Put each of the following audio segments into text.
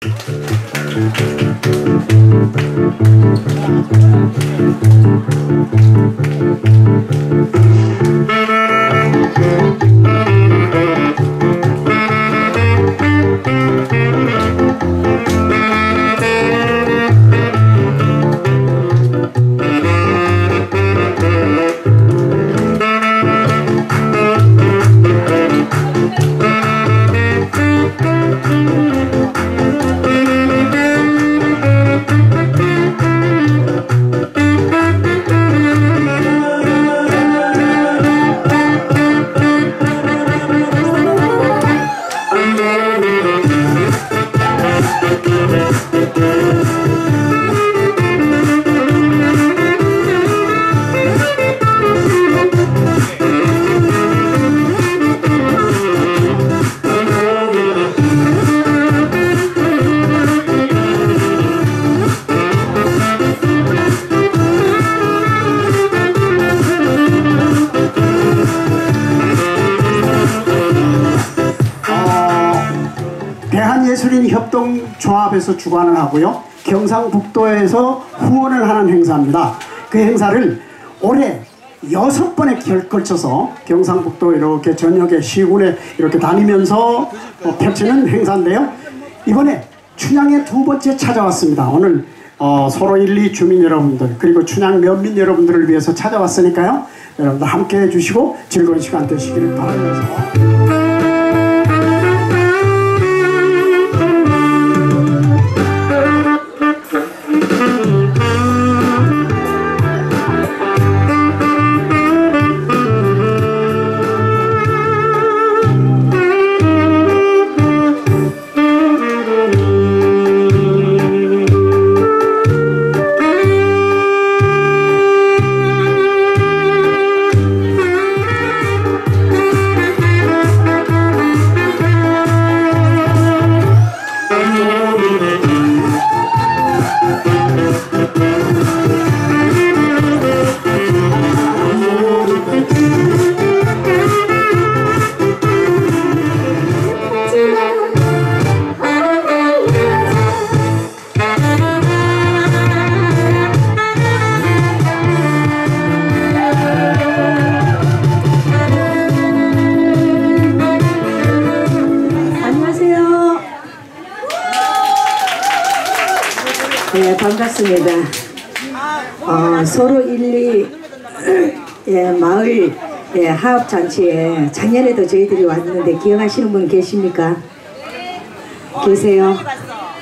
대한예술인 협동조합에서 주관을 하고요. 경상북도에서 후원을 하는 행사입니다. 그 행사를 올해 여섯 번에 걸쳐서 경상북도 이렇게 전역의 시군에 이렇게 다니면서 어, 펼치는 행사인데요. 이번에 춘향의 두 번째 찾아왔습니다. 오늘 어, 서로 1, 2 주민 여러분들 그리고 춘향 면민 여러분들을 위해서 찾아왔으니까요. 여러분들 함께 해 주시고 즐거운 시간 되시기를 바라면서 네, 반갑습니다. 어, 서로 1, 2 예, 마을 예, 하업잔치에 작년에도 저희들이 왔는데 기억하시는 분 계십니까? 계세요?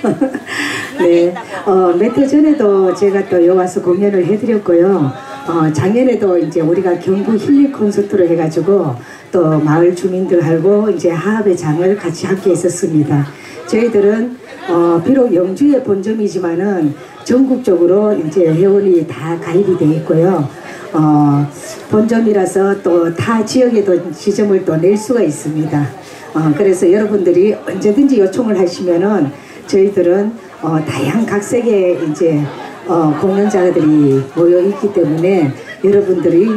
네, 어, 몇 해 전에도 제가 또 여기 와서 공연을 해드렸고요. 어, 작년에도 이제 우리가 경부 힐링 콘서트로 해가지고 또 마을 주민들하고 이제 하합의 장을 같이 함께 했었습니다. 저희들은 어, 비록 영주의 본점이지만은 전국적으로 이제 회원이 다 가입이 되어 있고요. 어, 본점이라서 또 타 지역에도 지점을 또 낼 수가 있습니다. 어, 그래서 여러분들이 언제든지 요청을 하시면은 저희들은 어, 다양 각색의 이제 어, 공연자들이 모여 있기 때문에 여러분들이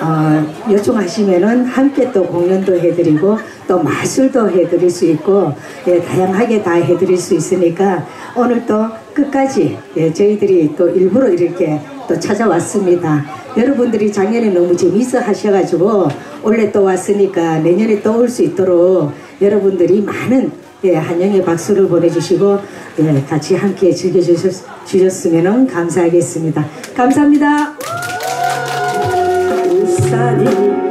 어, 요청하시면은 함께 또 공연도 해드리고 또 마술도 해드릴 수 있고 예, 다양하게 다 해드릴 수 있으니까 오늘 또 끝까지 예, 저희들이 또 일부러 이렇게 또 찾아왔습니다. 여러분들이 작년에 너무 재미있어 하셔가지고 올해 또 왔으니까 내년에 또 올 수 있도록 여러분들이 많은 예, 한영의 박수를 보내주시고 예, 같이 함께 즐겨주셨으면 감사하겠습니다. 감사합니다. 우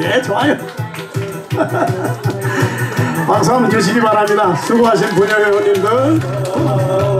예, 좋아요. 박수 주시기 바랍니다. 수고하신 부녀 회원님들.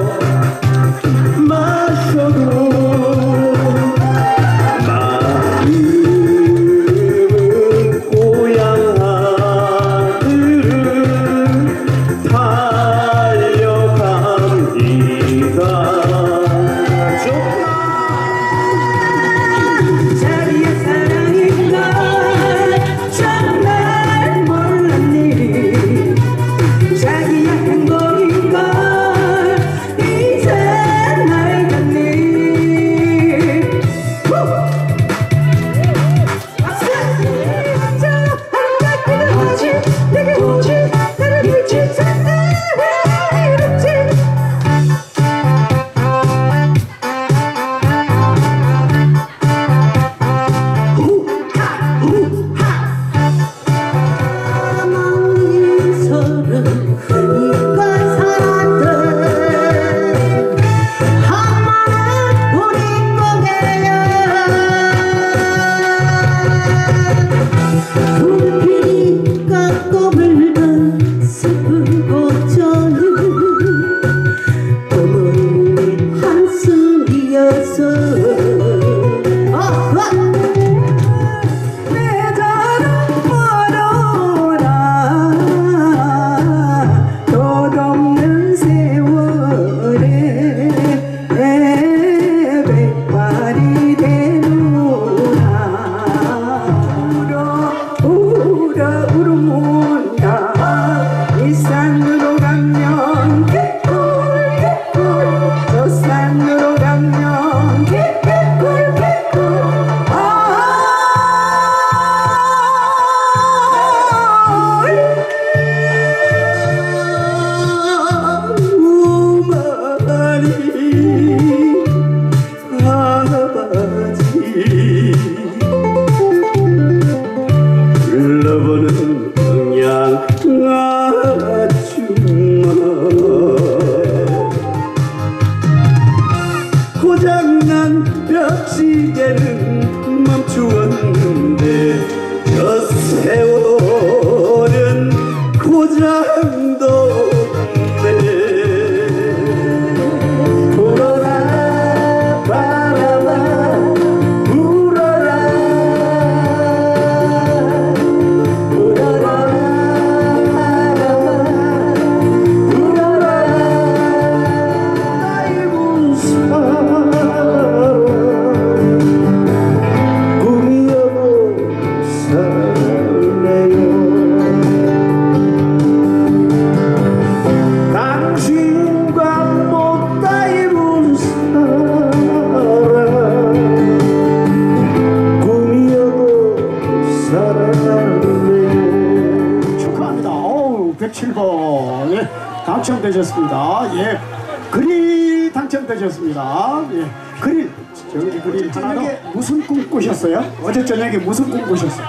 꿈 꾸셨어요? 어제 저녁에 무슨 꿈 꾸셨어요?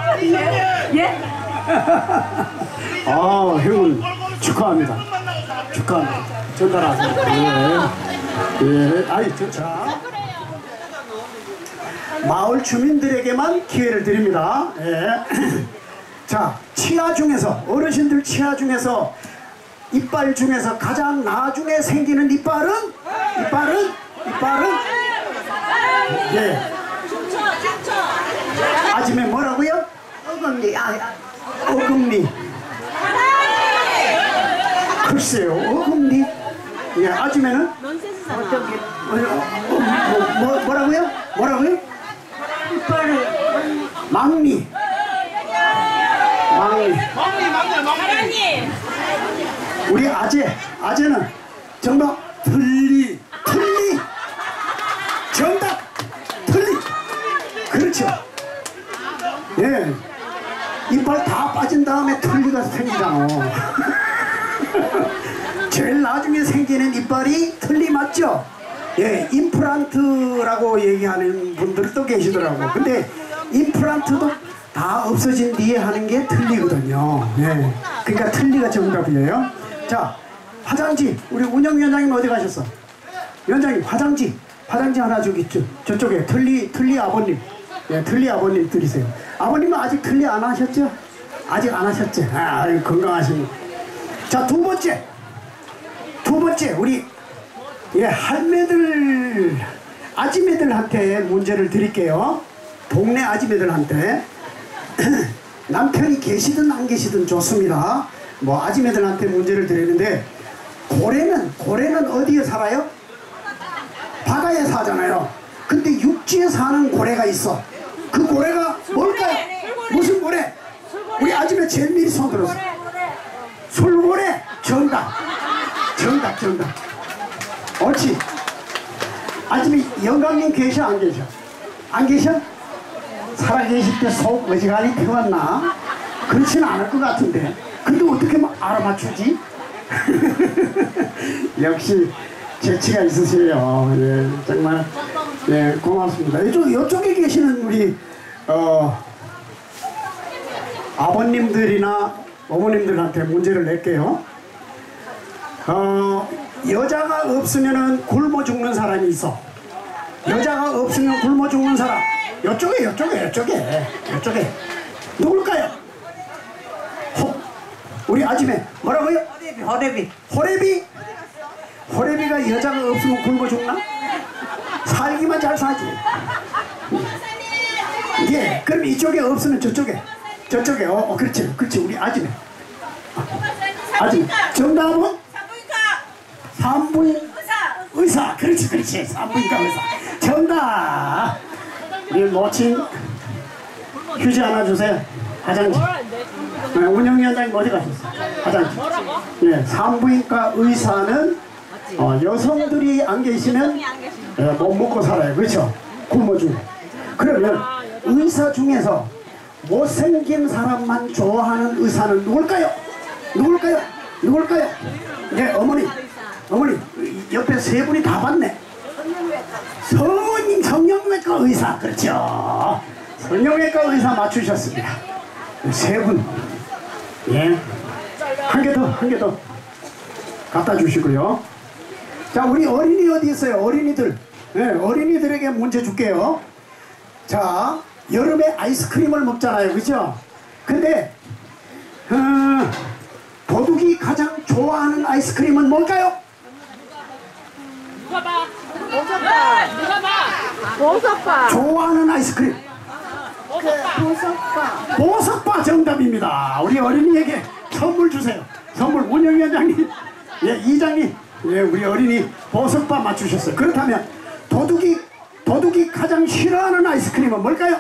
예? 아, 행운 축하합니다. 축하합니다. 전달하세요. 예. 예. 아이, 저, 자. 마을 주민들에게만 기회를 드립니다. 예. 자, 치아 중에서, 어르신들 치아 중에서, 이빨 중에서 가장 나중에 생기는 이빨은? 이빨은? 이빨은? 예. 아침에 뭐라고요? 어금니, 아, 아, 어금니. 글쎄요, 어금니. 예, 아침에는? 어떻게, 어, 어, 뭐, 뭐, 뭐 라고요? 뭐라고요? 막니. 막니. 우리 아재, 아재는 정답 틀리, 틀리. 정답 틀리. 그렇죠. 예. 이빨 다 빠진 다음에 틀니가 생기잖아. 제일 나중에 생기는 이빨이 틀니 맞죠? 예, 임플란트라고 얘기하는 분들도 계시더라고. 근데 임플란트도 다 없어진 뒤에 하는 게 틀리거든요. 예. 그러니까 틀리가 정답이에요. 자, 화장지. 우리 운영 위원장님 어디 가셨어? 위원장님, 화장지. 화장지 하나 있죠. 저쪽에 틀리, 틀리 아버님. 예, 틀리 아버님 드리세요. 아버님은 아직 틀리 안 하셨죠? 아직 안 하셨죠? 아, 아유, 건강하십니다. 자, 두 번째. 두 번째, 우리 예, 할매들, 아지매들한테 문제를 드릴게요. 동네 아지매들한테. 남편이 계시든 안 계시든 좋습니다. 뭐 아지매들한테 문제를 드리는데 고래는 고래는 어디에 살아요? 바다에 사잖아요. 근데 육지에 사는 고래가 있어. 그 고래가 뭘까요? 무슨 고래? 우리 아침에 제일 미리 손 들었어. 술고래 정답. 정답 정답. 옳지. 아침에 영감님 계셔 안 계셔? 안 계셔? 살아 계실 때속 어지간히 태웠나? 그렇지는 않을 것 같은데. 근데 어떻게 막 알아맞추지? 역시 재치가 있으세요. 예, 정말 예, 고맙습니다. 이쪽 이쪽에 계시는 우리 어, 아버님들이나 어머님들한테 문제를 낼게요. 어, 여자가 없으면은 굶어 죽는 사람이 있어. 여자가 없으면 굶어 죽는 사람. 이쪽에, 이쪽에, 이쪽에, 이쪽에. 누굴까요? 호, 우리 아침에 뭐라고요? 호래비 호래비? 호 래비가 여자가 없으면 굶어 죽나? 살기만 잘 사지. 예, 그럼 이쪽에 없으면 저쪽에. 저쪽에, 어, 어 그렇지, 그렇지, 우리 아침에. 아침에. 정답은? 산부인 의사. 그렇지, 그렇지. 산부인과 의사. 정답. 우리 모친 휴지 하나 주세요. 화장지. 네, 운영위원장님 어디 가셨어? 화장지. 예, 산부인과 의사는 어, 여성들이 안 계시면 예, 못 먹고 살아요. 그렇죠? 굶어 죽어. 그러면 의사 중에서 못생긴 사람만 좋아하는 의사는 누굴까요? 누굴까요? 누굴까요? 네, 어머니. 어머니, 옆에 세 분이 다 봤네. 성원 성형외과 의사. 그렇죠. 성형외과 의사 맞추셨습니다. 세 분. 예. 한 개 더, 한 개 더 갖다 주시고요. 자, 우리 어린이 어디 있어요? 어린이들. 네, 어린이들에게 문제 줄게요. 자, 여름에 아이스크림을 먹잖아요. 그죠? 근데, 음, 도둑이 가장 좋아하는 아이스크림은 뭘까요? 좋아하는 아이스크림. 보석바. 보석바 정답입니다. 우리 어린이에게 선물 주세요. 선물 운영위원장님, 예 이장님, 예 우리 어린이 보석바 맞추셨어요. 그렇다면 도둑이 도둑이 가장 싫어하는 아이스크림은 뭘까요?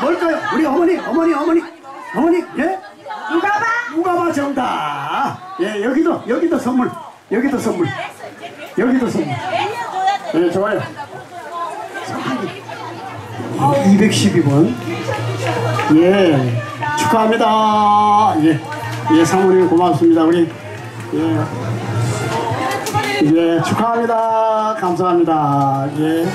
뭘까요? 우리 어머니, 어머니, 어머니, 어머니, 예? 누가 봐? 누가 봐 정답. 예 여기도 여기도 선물, 여기도 선물, 여기도 선물. 예 좋아요. 212번. 예, 축하합니다. 예, 예, 사모님 고맙습니다. 우리, 예, 예, 축하합니다. 감사합니다. 예.